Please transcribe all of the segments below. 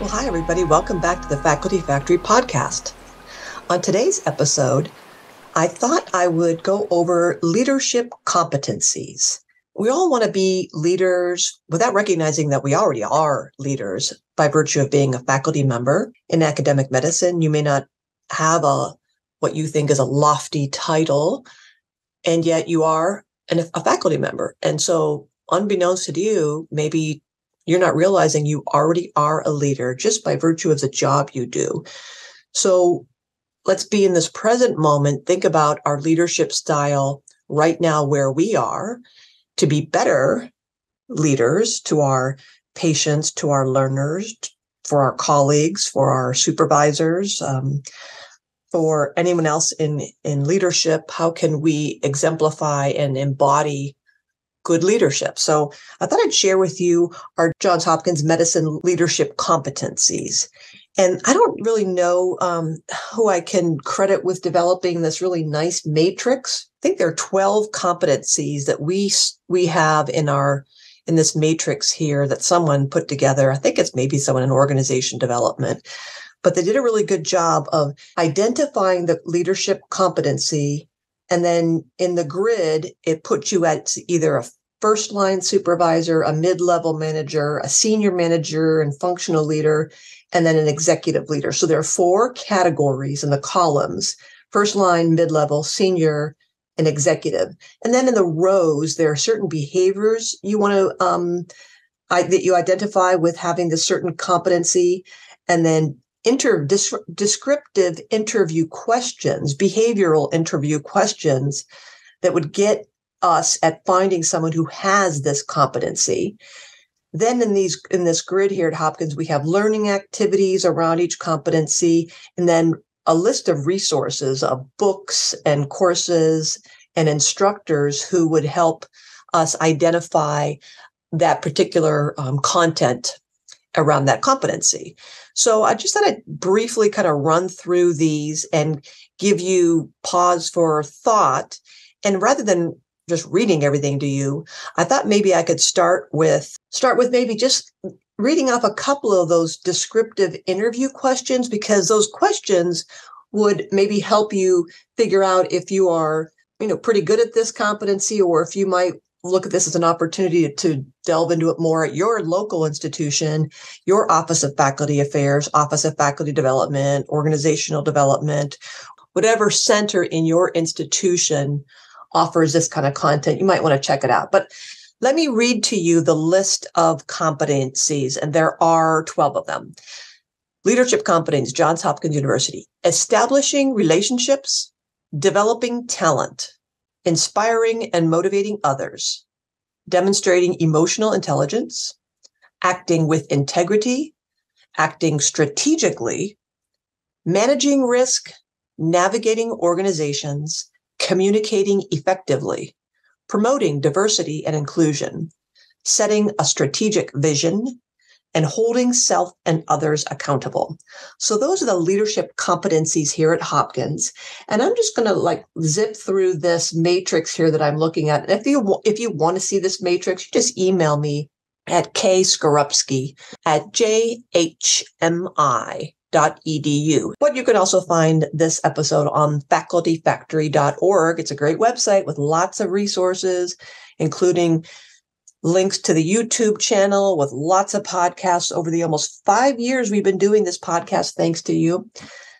Well, hi, everybody. Welcome back to the Faculty Factory podcast. On today's episode, I thought I would go over leadership competencies. We all want to be leaders without recognizing that we already are leaders by virtue of being a faculty member in academic medicine. You may not have a what you think is a lofty title, and yet you are an, a faculty member. And so, unbeknownst to you, maybe you're not realizing you already are a leader just by virtue of the job you do. So, let's be in this present moment. Think about our leadership style right now, where we are, to be better leaders to our patients, to our learners, for our colleagues, for our supervisors, um, for anyone else in, in leadership. How can we exemplify and embody good leadership? So I thought I'd share with you our Johns Hopkins Medicine leadership competencies. And I don't really know um, who I can credit with developing this really nice matrix. I think there are 12 competencies that we we have in our in this matrix here that someone put together. I think it's maybe someone in organization development, but they did a really good job of identifying the leadership competency. And then in the grid, it puts you at either a first line supervisor, a mid level manager, a senior manager, and functional leader, and then an executive leader. So there are four categories in the columns first line, mid level, senior, and executive. And then in the rows, there are certain behaviors you want to um, I, that you identify with having this certain competency, and then inter descriptive interview questions, behavioral interview questions that would get us at finding someone who has this competency. Then in these in this grid here at Hopkins, we have learning activities around each competency, and then a list of resources of books and courses and instructors who would help us identify that particular um, content around that competency. So I just thought I'd briefly kind of run through these and give you pause for thought. And rather than just reading everything to you, I thought maybe I could start with start with maybe just reading off a couple of those descriptive interview questions because those questions would maybe help you figure out if you are, you know, pretty good at this competency or if you might look at this as an opportunity to delve into it more at your local institution, your Office of Faculty Affairs, Office of Faculty Development, Organizational Development, whatever center in your institution offers this kind of content, you might want to check it out. But let me read to you the list of competencies, and there are 12 of them. Leadership competencies, Johns Hopkins University, establishing relationships, developing talent, inspiring and motivating others, demonstrating emotional intelligence, acting with integrity, acting strategically, managing risk, navigating organizations, communicating effectively, promoting diversity and inclusion, setting a strategic vision, and holding self and others accountable. So those are the leadership competencies here at Hopkins. And I'm just going to like zip through this matrix here that I'm looking at. And if you if you want to see this matrix, you just email me at kskarupski at jhmi edu. But you can also find this episode on facultyfactory.org. It's a great website with lots of resources, including links to the YouTube channel with lots of podcasts over the almost five years we've been doing this podcast, thanks to you.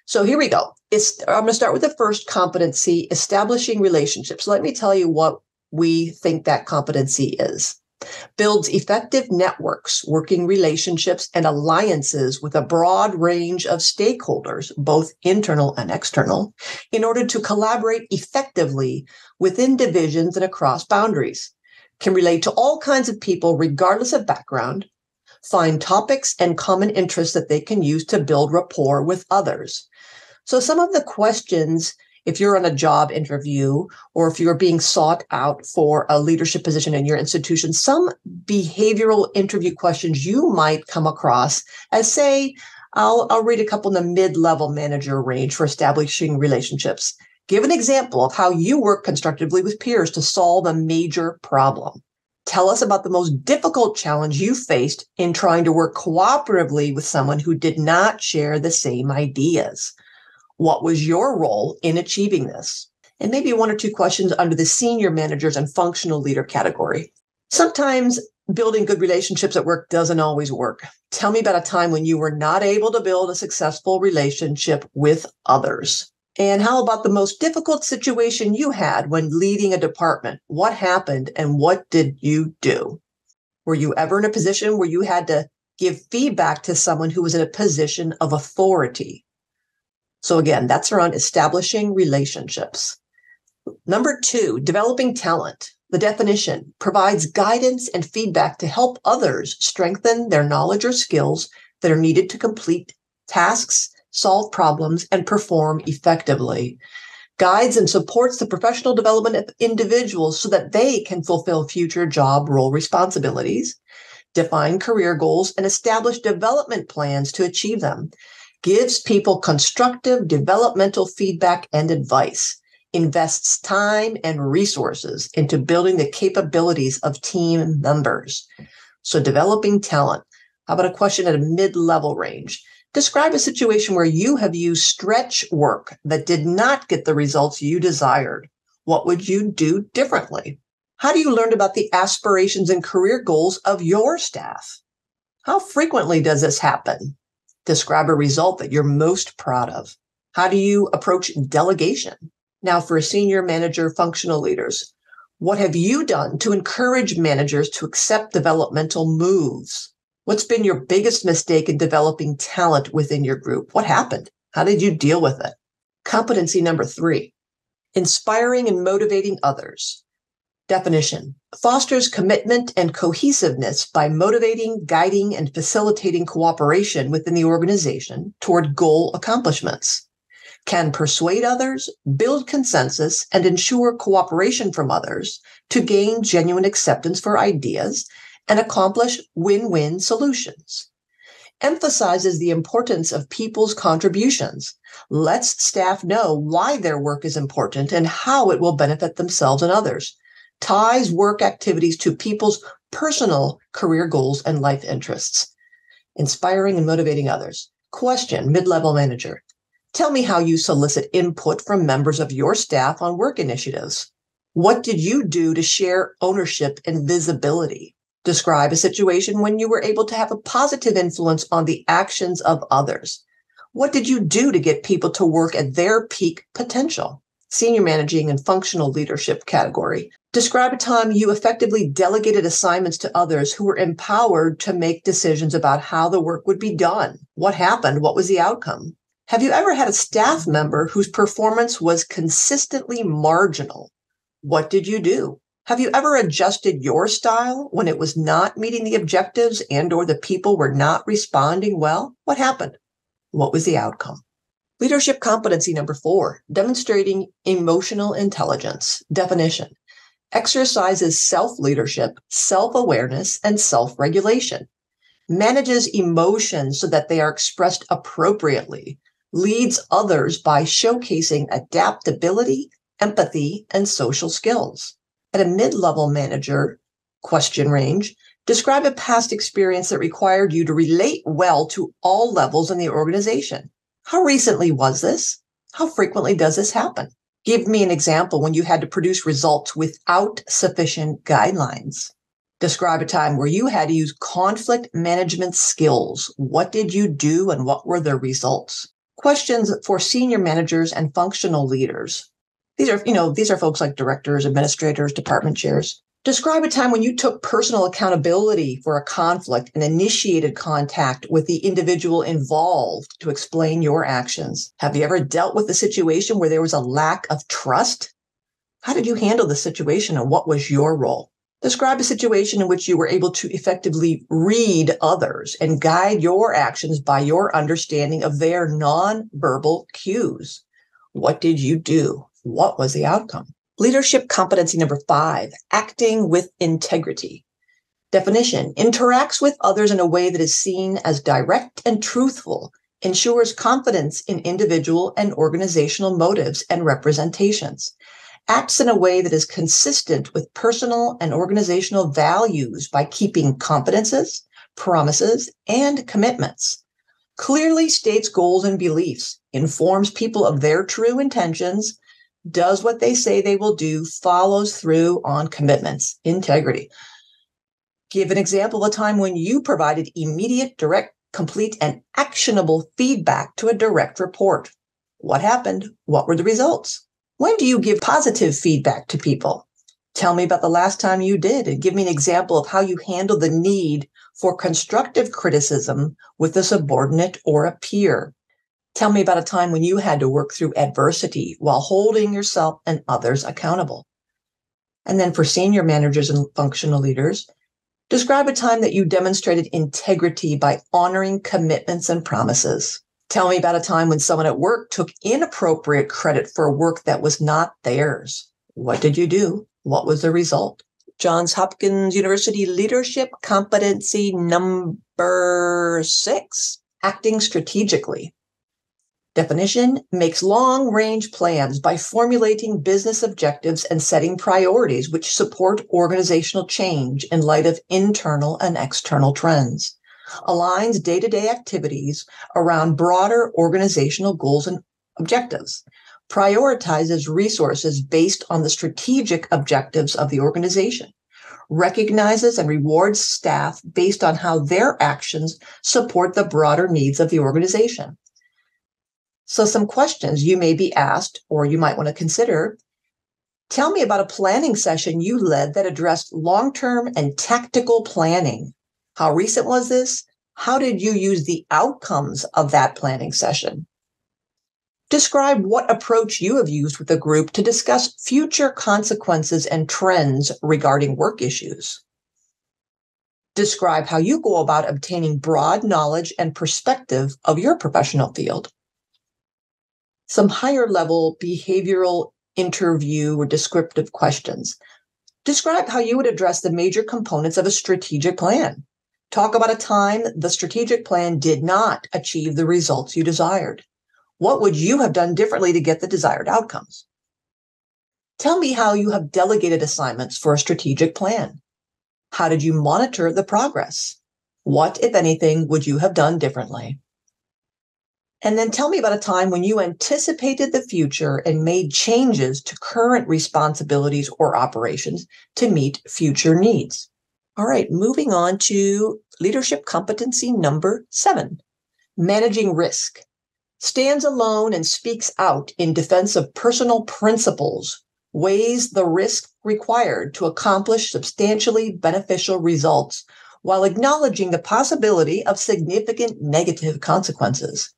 So here we go. It's, I'm going to start with the first competency establishing relationships. Let me tell you what we think that competency is builds effective networks, working relationships, and alliances with a broad range of stakeholders, both internal and external, in order to collaborate effectively within divisions and across boundaries, can relate to all kinds of people regardless of background, find topics and common interests that they can use to build rapport with others. So some of the questions if you're on a job interview or if you're being sought out for a leadership position in your institution, some behavioral interview questions you might come across as say, I'll, I'll read a couple in the mid-level manager range for establishing relationships. Give an example of how you work constructively with peers to solve a major problem. Tell us about the most difficult challenge you faced in trying to work cooperatively with someone who did not share the same ideas. What was your role in achieving this? And maybe one or two questions under the senior managers and functional leader category. Sometimes building good relationships at work doesn't always work. Tell me about a time when you were not able to build a successful relationship with others. And how about the most difficult situation you had when leading a department? What happened and what did you do? Were you ever in a position where you had to give feedback to someone who was in a position of authority? So again, that's around establishing relationships. Number two, developing talent. The definition provides guidance and feedback to help others strengthen their knowledge or skills that are needed to complete tasks, solve problems, and perform effectively. Guides and supports the professional development of individuals so that they can fulfill future job role responsibilities, define career goals, and establish development plans to achieve them. Gives people constructive developmental feedback and advice invests time and resources into building the capabilities of team members. So, developing talent. How about a question at a mid level range? Describe a situation where you have used stretch work that did not get the results you desired. What would you do differently? How do you learn about the aspirations and career goals of your staff? How frequently does this happen? Describe a result that you're most proud of. How do you approach delegation? Now, for a senior manager functional leaders, what have you done to encourage managers to accept developmental moves? What's been your biggest mistake in developing talent within your group? What happened? How did you deal with it? Competency number three, inspiring and motivating others. Definition fosters commitment and cohesiveness by motivating, guiding, and facilitating cooperation within the organization toward goal accomplishments can persuade others, build consensus, and ensure cooperation from others to gain genuine acceptance for ideas and accomplish win win solutions. Emphasizes the importance of people's contributions, lets staff know why their work is important and how it will benefit themselves and others, ties work activities to people's personal career goals and life interests, inspiring and motivating others. Question Mid level manager Tell me how you solicit input from members of your staff on work initiatives. What did you do to share ownership and visibility? Describe a situation when you were able to have a positive influence on the actions of others. What did you do to get people to work at their peak potential? Senior managing and functional leadership category. Describe a time you effectively delegated assignments to others who were empowered to make decisions about how the work would be done. What happened? What was the outcome? Have you ever had a staff member whose performance was consistently marginal? What did you do? Have you ever adjusted your style when it was not meeting the objectives and or the people were not responding well? What happened? What was the outcome? Leadership competency number 4, demonstrating emotional intelligence. Definition. Exercises self-leadership, self-awareness, and self-regulation. Manages emotions so that they are expressed appropriately leads others by showcasing adaptability, empathy, and social skills. At a mid level manager question range, describe a past experience that required you to relate well to all levels in the organization. How recently was this? How frequently does this happen? Give me an example when you had to produce results without sufficient guidelines. Describe a time where you had to use conflict management skills. What did you do and what were the results? questions for senior managers and functional leaders. These are, you know, these are folks like directors, administrators, department chairs. Describe a time when you took personal accountability for a conflict and initiated contact with the individual involved to explain your actions. Have you ever dealt with a situation where there was a lack of trust? How did you handle the situation and what was your role? Describe a situation in which you were able to effectively read others and guide your actions by your understanding of their nonverbal cues. What did you do? What was the outcome? Leadership competency number five, acting with integrity. Definition interacts with others in a way that is seen as direct and truthful, ensures confidence in individual and organizational motives and representations, acts in a way that is consistent with personal and organizational values by keeping confidences, promises, and commitments, clearly states goals and beliefs, informs people of their true intentions, does what they say they will do, follows through on commitments, integrity. Give an example of a time when you provided immediate, direct, complete, and actionable feedback to a direct report. What happened? What were the results? When do you give positive feedback to people? Tell me about the last time you did and give me an example of how you handle the need for constructive criticism with a subordinate or a peer. Tell me about a time when you had to work through adversity while holding yourself and others accountable. And then for senior managers and functional leaders, describe a time that you demonstrated integrity by honoring commitments and promises. Tell me about a time when someone at work took inappropriate credit for work that was not theirs. What did you do? What was the result? Johns Hopkins University Leadership Competency number six, acting strategically. Definition makes long range plans by formulating business objectives and setting priorities which support organizational change in light of internal and external trends. Aligns day to day activities around broader organizational goals and objectives. Prioritizes resources based on the strategic objectives of the organization. Recognizes and rewards staff based on how their actions support the broader needs of the organization so, some questions you may be asked or you might want to consider. Tell me about a planning session you led that addressed long term and tactical planning. How recent was this? How did you use the outcomes of that planning session? Describe what approach you have used with the group to discuss future consequences and trends regarding work issues. Describe how you go about obtaining broad knowledge and perspective of your professional field some higher level behavioral interview or descriptive questions. Describe how you would address the major components of a strategic plan. Talk about a time the strategic plan did not achieve the results you desired. What would you have done differently to get the desired outcomes? Tell me how you have delegated assignments for a strategic plan. How did you monitor the progress? What, if anything, would you have done differently? And then tell me about a time when you anticipated the future and made changes to current responsibilities or operations to meet future needs. All right, moving on to leadership competency number seven managing risk. Stands alone and speaks out in defense of personal principles, weighs the risk required to accomplish substantially beneficial results while acknowledging the possibility of significant negative consequences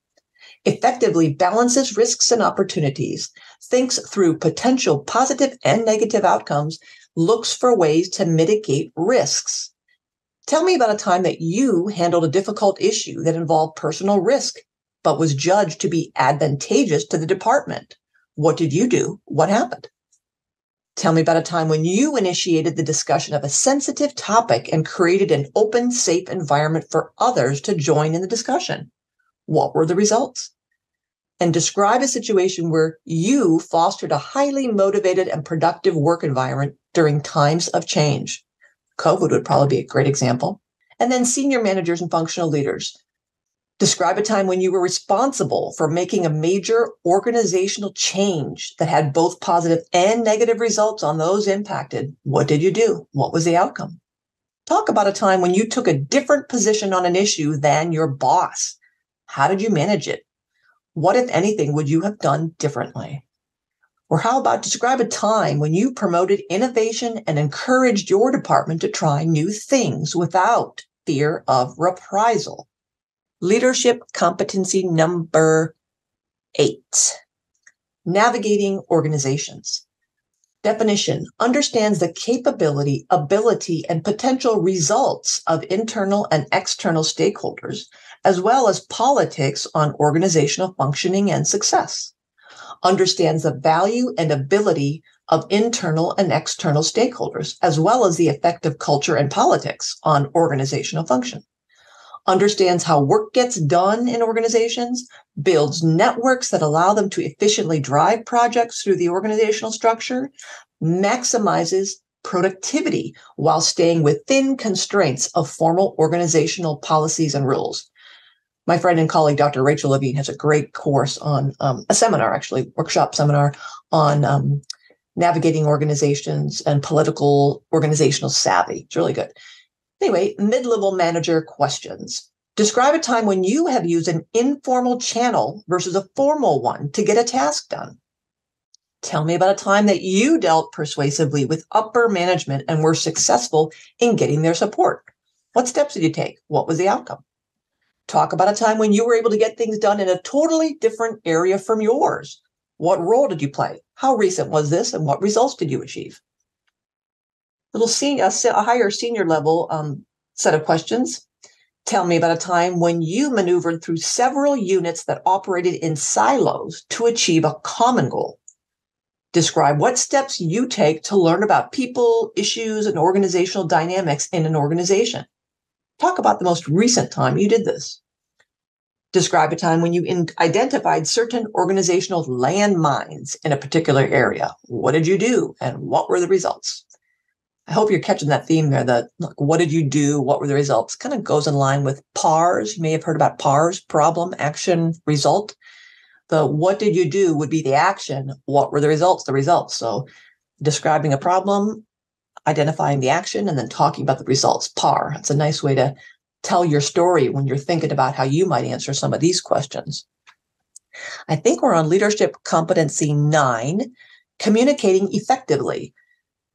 effectively balances risks and opportunities, thinks through potential positive and negative outcomes, looks for ways to mitigate risks. Tell me about a time that you handled a difficult issue that involved personal risk, but was judged to be advantageous to the department. What did you do? What happened? Tell me about a time when you initiated the discussion of a sensitive topic and created an open, safe environment for others to join in the discussion. What were the results? And describe a situation where you fostered a highly motivated and productive work environment during times of change. COVID would probably be a great example. And then senior managers and functional leaders. Describe a time when you were responsible for making a major organizational change that had both positive and negative results on those impacted. What did you do? What was the outcome? Talk about a time when you took a different position on an issue than your boss. How did you manage it? What, if anything, would you have done differently? Or how about describe a time when you promoted innovation and encouraged your department to try new things without fear of reprisal? Leadership competency number eight navigating organizations. Definition understands the capability, ability, and potential results of internal and external stakeholders as well as politics on organizational functioning and success, understands the value and ability of internal and external stakeholders, as well as the effect of culture and politics on organizational function, understands how work gets done in organizations, builds networks that allow them to efficiently drive projects through the organizational structure, maximizes productivity while staying within constraints of formal organizational policies and rules. My friend and colleague, Dr. Rachel Levine, has a great course on um, a seminar, actually, workshop seminar on um, navigating organizations and political organizational savvy. It's really good. Anyway, mid level manager questions. Describe a time when you have used an informal channel versus a formal one to get a task done. Tell me about a time that you dealt persuasively with upper management and were successful in getting their support. What steps did you take? What was the outcome? Talk about a time when you were able to get things done in a totally different area from yours. What role did you play? How recent was this and what results did you achieve? Little senior, a higher senior level um, set of questions. Tell me about a time when you maneuvered through several units that operated in silos to achieve a common goal. Describe what steps you take to learn about people, issues, and organizational dynamics in an organization. Talk about the most recent time you did this. Describe a time when you in- identified certain organizational landmines in a particular area. What did you do and what were the results? I hope you're catching that theme there. That what did you do? What were the results? Kind of goes in line with PARS. You may have heard about PARS problem, action, result. The what did you do would be the action. What were the results? The results. So describing a problem, identifying the action, and then talking about the results. PAR. It's a nice way to tell your story when you're thinking about how you might answer some of these questions. I think we're on leadership competency nine, communicating effectively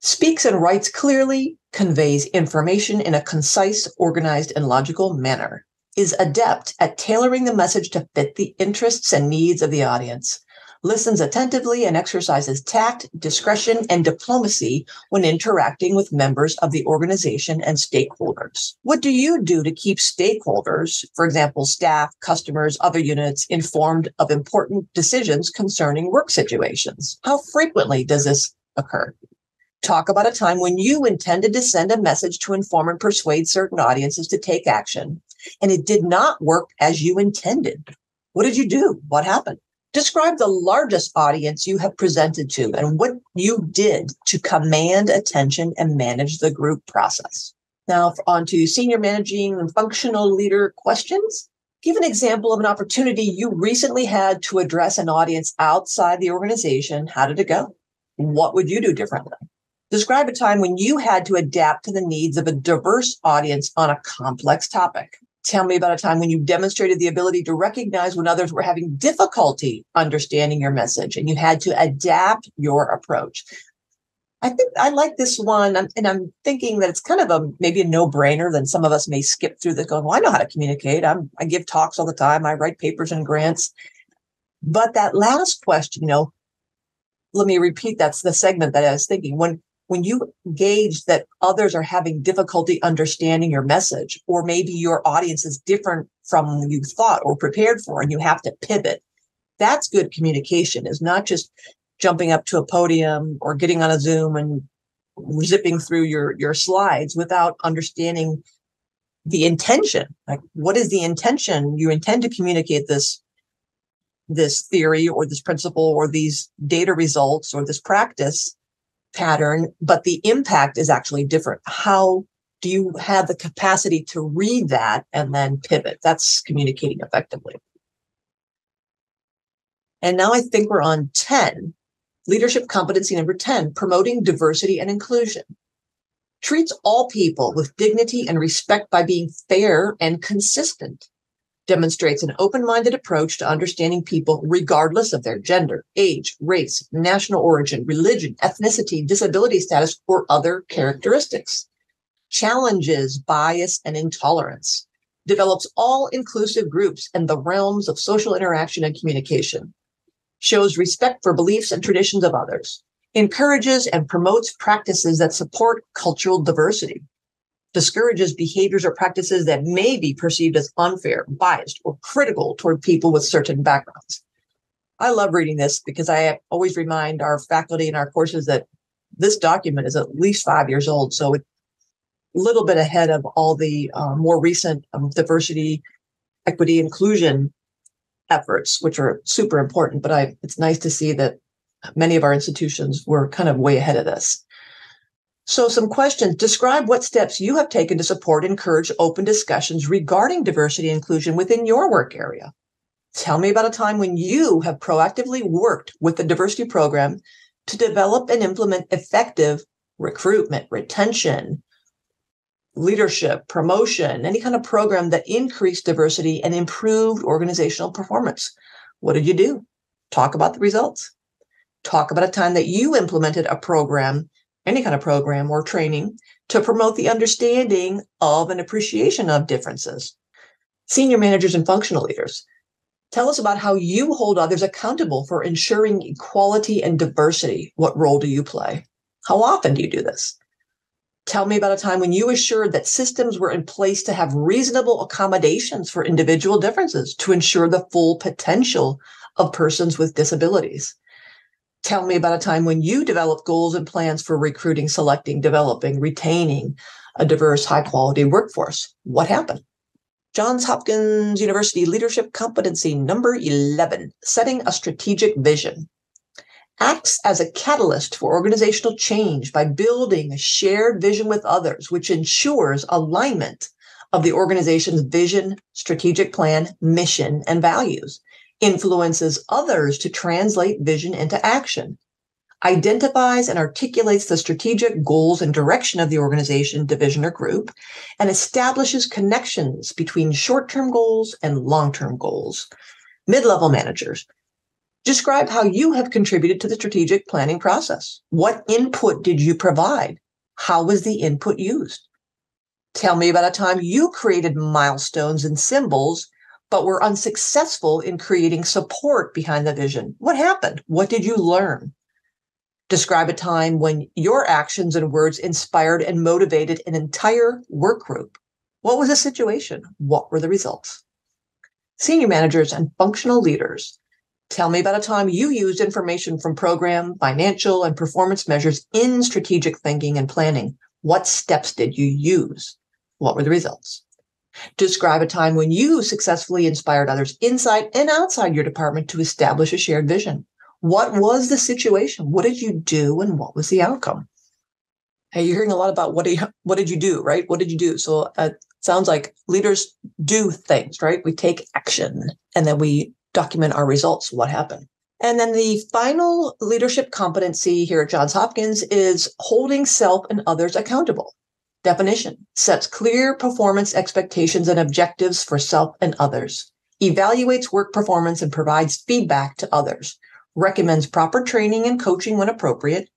speaks and writes clearly, conveys information in a concise, organized, and logical manner, is adept at tailoring the message to fit the interests and needs of the audience, listens attentively and exercises tact, discretion, and diplomacy when interacting with members of the organization and stakeholders. What do you do to keep stakeholders, for example, staff, customers, other units, informed of important decisions concerning work situations? How frequently does this occur? Talk about a time when you intended to send a message to inform and persuade certain audiences to take action and it did not work as you intended. What did you do? What happened? Describe the largest audience you have presented to and what you did to command attention and manage the group process. Now, on to senior managing and functional leader questions. Give an example of an opportunity you recently had to address an audience outside the organization. How did it go? What would you do differently? Describe a time when you had to adapt to the needs of a diverse audience on a complex topic. Tell me about a time when you demonstrated the ability to recognize when others were having difficulty understanding your message and you had to adapt your approach. I think I like this one, um, and I'm thinking that it's kind of a maybe a no-brainer. Then some of us may skip through this, going, "Well, I know how to communicate. I'm, I give talks all the time. I write papers and grants." But that last question, you know, let me repeat. That's the segment that I was thinking. When when you gauge that others are having difficulty understanding your message, or maybe your audience is different from you thought or prepared for, and you have to pivot, that's good communication, is not just jumping up to a podium or getting on a Zoom and zipping through your, your slides without understanding the intention. Like, what is the intention? You intend to communicate this this theory or this principle or these data results or this practice pattern, but the impact is actually different. How do you have the capacity to read that and then pivot? That's communicating effectively. And now I think we're on 10, leadership competency number 10, promoting diversity and inclusion. Treats all people with dignity and respect by being fair and consistent demonstrates an open minded approach to understanding people regardless of their gender, age, race, national origin, religion, ethnicity, disability status, or other characteristics. Challenges bias and intolerance. Develops all inclusive groups and the realms of social interaction and communication. Shows respect for beliefs and traditions of others. Encourages and promotes practices that support cultural diversity discourages behaviors or practices that may be perceived as unfair, biased, or critical toward people with certain backgrounds. I love reading this because I always remind our faculty in our courses that this document is at least five years old. So it's a little bit ahead of all the uh, more recent um, diversity, equity, inclusion efforts, which are super important, but I, it's nice to see that many of our institutions were kind of way ahead of this. So, some questions. Describe what steps you have taken to support and encourage open discussions regarding diversity and inclusion within your work area. Tell me about a time when you have proactively worked with the diversity program to develop and implement effective recruitment, retention, leadership, promotion, any kind of program that increased diversity and improved organizational performance. What did you do? Talk about the results. Talk about a time that you implemented a program, any kind of program or training to promote the understanding of and appreciation of differences. Senior managers and functional leaders. Tell us about how you hold others accountable for ensuring equality and diversity. What role do you play? How often do you do this? Tell me about a time when you assured that systems were in place to have reasonable accommodations for individual differences to ensure the full potential of persons with disabilities. Tell me about a time when you developed goals and plans for recruiting, selecting, developing, retaining a diverse, high quality workforce. What happened? Johns Hopkins University Leadership Competency number 11, setting a strategic vision acts as a catalyst for organizational change by building a shared vision with others, which ensures alignment of the organization's vision, strategic plan, mission, and values, influences others to translate vision into action, identifies and articulates the strategic goals and direction of the organization, division, or group, and establishes connections between short term goals and long term goals. Mid level managers Describe how you have contributed to the strategic planning process. What input did you provide? How was the input used? Tell me about a time you created milestones and symbols, but were unsuccessful in creating support behind the vision. What happened? What did you learn? Describe a time when your actions and words inspired and motivated an entire work group. What was the situation? What were the results? Senior managers and functional leaders Tell me about a time you used information from program, financial, and performance measures in strategic thinking and planning. What steps did you use? What were the results? Describe a time when you successfully inspired others inside and outside your department to establish a shared vision. What was the situation? What did you do and what was the outcome? Hey, you're hearing a lot about what, do you, what did you do, right? What did you do? So uh, sounds like leaders do things, right? We take action and then we document our results, what happened. And then the final leadership competency here at Johns Hopkins is holding self and others accountable. Definition sets clear performance expectations and objectives for self and others, evaluates work performance and provides feedback to others, recommends proper training and coaching when appropriate,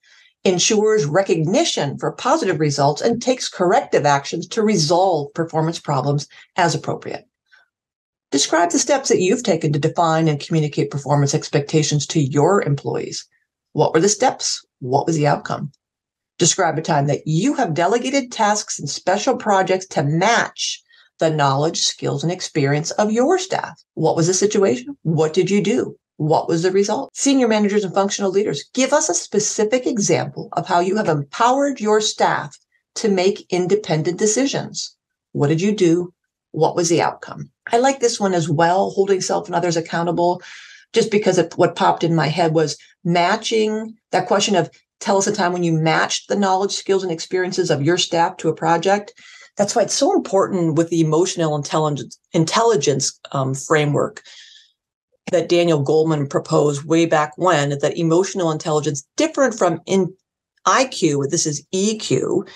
ensures recognition for positive results, and takes corrective actions to resolve performance problems as appropriate. Describe the steps that you've taken to define and communicate performance expectations to your employees. What were the steps? What was the outcome? Describe a time that you have delegated tasks and special projects to match the knowledge, skills, and experience of your staff. What was the situation? What did you do? What was the result? Senior managers and functional leaders, give us a specific example of how you have empowered your staff to make independent decisions. What did you do? What was the outcome? I like this one as well, holding self and others accountable, just because it, what popped in my head was matching that question of tell us a time when you matched the knowledge, skills, and experiences of your staff to a project. That's why it's so important with the emotional intelligence, intelligence um, framework that Daniel Goleman proposed way back when, that emotional intelligence, different from in IQ, this is EQ,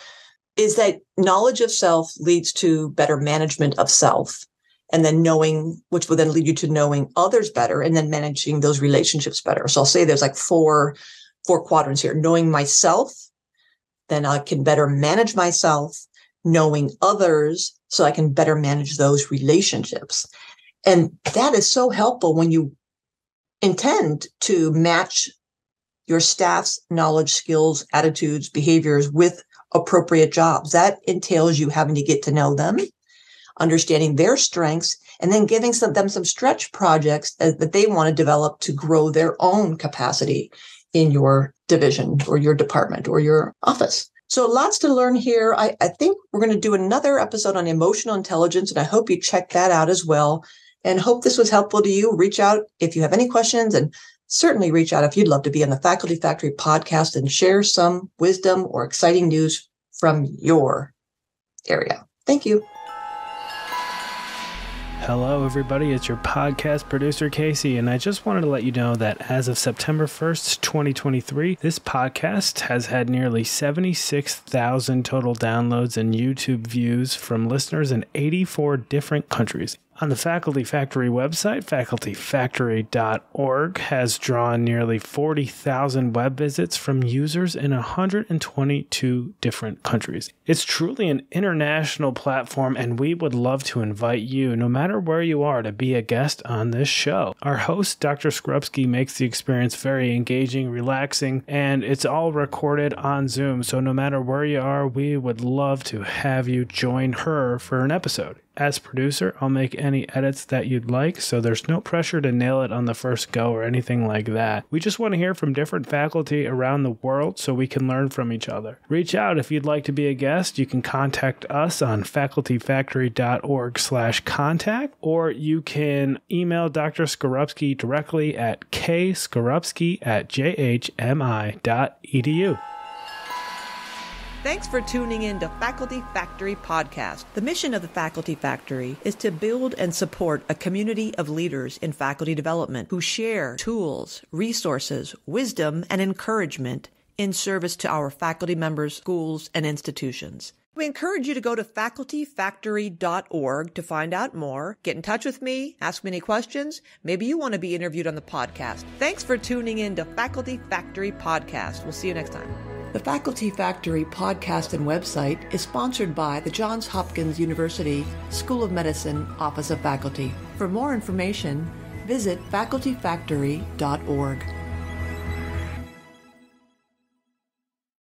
is that knowledge of self leads to better management of self and then knowing which will then lead you to knowing others better and then managing those relationships better so i'll say there's like four four quadrants here knowing myself then i can better manage myself knowing others so i can better manage those relationships and that is so helpful when you intend to match your staff's knowledge skills attitudes behaviors with appropriate jobs. That entails you having to get to know them, understanding their strengths, and then giving some, them some stretch projects that, that they want to develop to grow their own capacity in your division or your department or your office. So lots to learn here. I, I think we're going to do another episode on emotional intelligence, and I hope you check that out as well. and hope this was helpful to you. Reach out if you have any questions and certainly reach out if you'd love to be on the Faculty Factory podcast and share some wisdom or exciting news from your area. Thank you. Hello, everybody. It's your podcast producer, Casey, and I just wanted to let you know that as of September 1st, 2023, this podcast has had nearly 76,000 total downloads and YouTube views from listeners in 84 different countries on the Faculty Factory website, facultyfactory.org has drawn nearly 40,000 web visits from users in 122 different countries. It's truly an international platform, and we would love to invite you, no matter where you are, to be a guest on this show. Our host, Dr. Skarupski, makes the experience very engaging, relaxing, and it's all recorded on Zoom. So no matter where you are, we would love to have you join her for an episode. As producer, I'll make any edits that you'd like, so there's no pressure to nail it on the first go or anything like that. We just want to hear from different faculty around the world so we can learn from each other. Reach out if you'd like to be a guest. You can contact us on facultyfactory.org slash contact, or you can email Dr. Skarupski directly at kskarupski at jhmi.edu. Thanks for tuning in to Faculty Factory Podcast. The mission of the Faculty Factory is to build and support a community of leaders in faculty development who share tools, resources, wisdom, and encouragement in service to our faculty members, schools, and institutions. We encourage you to go to facultyfactory.org to find out more. Get in touch with me, ask me any questions. Maybe you want to be interviewed on the podcast. Thanks for tuning in to Faculty Factory Podcast. We'll see you next time. The Faculty Factory podcast and website is sponsored by the Johns Hopkins University School of Medicine Office of Faculty. For more information, visit facultyfactory.org.